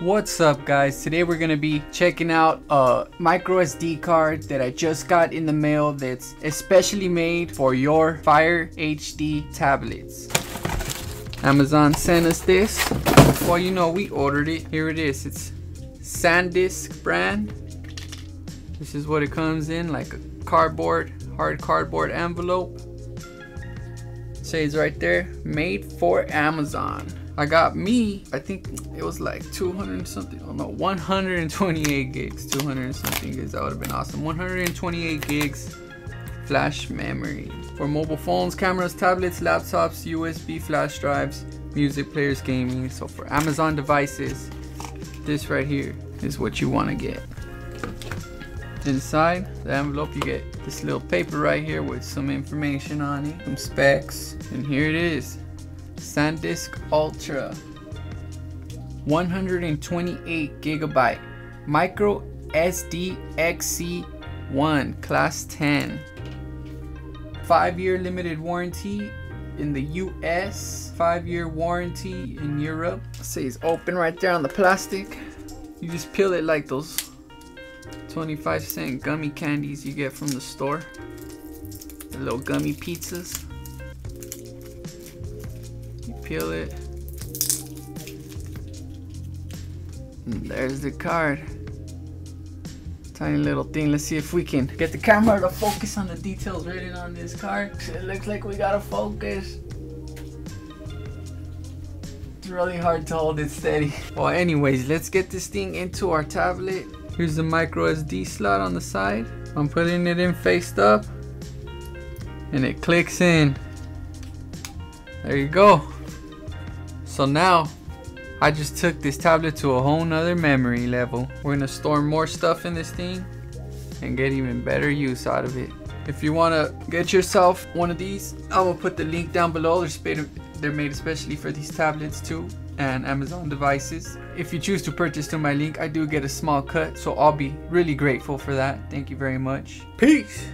What's up guys? Today we're gonna be checking out a micro SD card that I just got in the mail that's especially made for your Fire HD tablets. Amazon sent us this. Well, you know, we ordered it. Here it is. It's SanDisk brand. This is what it comes in, like a cardboard, hard cardboard envelope. It says right there, made for Amazon. I got me, I think it was like 200 something, oh no, 128 gigs, 200 something gigs, that would have been awesome. 128 gigs flash memory for mobile phones, cameras, tablets, laptops, USB flash drives, music players, gaming. So for Amazon devices, this right here is what you want to get. Inside the envelope, you get this little paper right here with some information on it, some specs, and here it is. SanDisk Ultra 128 gigabyte. Micro SD XC1 class 10 5 year limited warranty in the US 5 year warranty in Europe. It says open right there on the plastic. You just peel it like those 25 cent gummy candies you get from the store. The little gummy pizzas peel it. There's the card. Tiny little thing. Let's see if we can get the camera to focus on the details written on this card. It looks like we gotta focus. It's really hard to hold it steady. Well, anyways, let's get this thing into our tablet. Here's the micro SD slot on the side. I'm putting it in faced up. And it clicks in. There you go. So now, I just took this tablet to a whole nother memory level. We're gonna store more stuff in this thing and get even better use out of it. If you wanna get yourself one of these, I'm gonna put the link down below. They're made especially for these tablets too and Amazon devices. If you choose to purchase through my link, I do get a small cut, so I'll be really grateful for that. Thank you very much. Peace!